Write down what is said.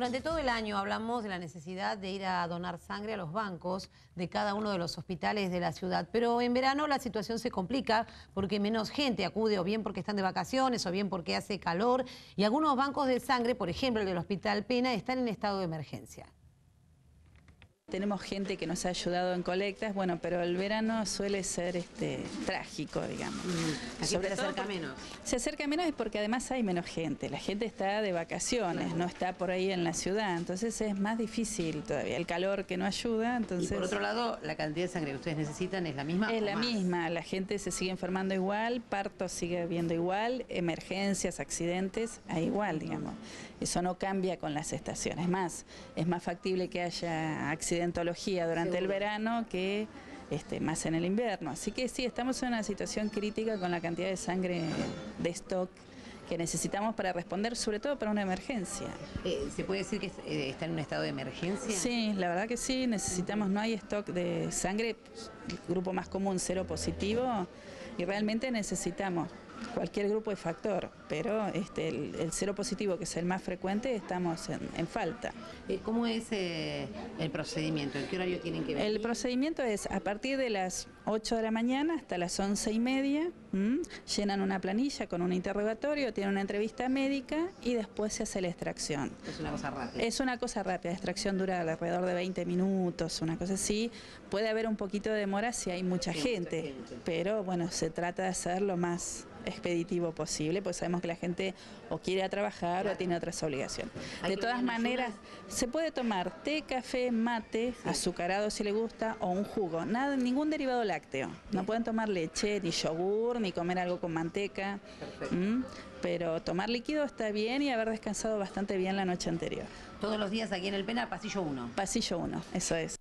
Durante todo el año hablamos de la necesidad de ir a donar sangre a los bancos de cada uno de los hospitales de la ciudad, pero en verano la situación se complica porque menos gente acude o bien porque están de vacaciones o bien porque hace calor y algunos bancos de sangre, por ejemplo el del Hospital Pena, están en estado de emergencia. Tenemos gente que nos ha ayudado en colectas, bueno, pero el verano suele ser este, trágico, digamos. Mm, Sobre se acerca menos. Se acerca menos es porque además hay menos gente. La gente está de vacaciones, no está por ahí en la ciudad, entonces es más difícil todavía. El calor que no ayuda, entonces... Y por otro lado, la cantidad de sangre que ustedes necesitan es la misma. Es la misma, la gente se sigue enfermando igual, parto sigue habiendo igual, emergencias, accidentes, hay igual, digamos. Eso no cambia con las estaciones. Más, es más factible que haya accidentes accidentología durante el verano que este, más en el invierno. Así que sí, estamos en una situación crítica con la cantidad de sangre de stock que necesitamos para responder, sobre todo para una emergencia. Eh, ¿Se puede decir que eh, está en un estado de emergencia? Sí, la verdad que sí, necesitamos, no hay stock de sangre, el grupo más común cero positivo, y realmente necesitamos cualquier grupo de factor, pero este, el, cero positivo, que es el más frecuente, estamos en, falta. Eh, ¿Cómo es eh, el procedimiento? ¿En qué horario tienen que venir? El procedimiento es a partir de las 8 de la mañana hasta las 11 y media, llenan una planilla con un interrogatorio, tienen una entrevista médica y después se hace la extracción. Es una cosa rápida. Es una cosa rápida, la extracción dura alrededor de 20 minutos, una cosa así. Puede haber un poquito de demora si hay mucha, gente, pero bueno, se trata de hacer lo más expeditivo posible, porque sabemos que la gente o quiere a trabajar o tiene otras obligaciones. De todas maneras, se puede tomar té, café, mate, azucarado si le gusta, o un jugo, nada, ningún derivado lácteo. No pueden tomar leche, ni yogur, ni comer algo con manteca. Pero tomar líquido está bien y haber descansado bastante bien la noche anterior. Todos los días aquí en el Pena, pasillo 1. Pasillo 1, eso es.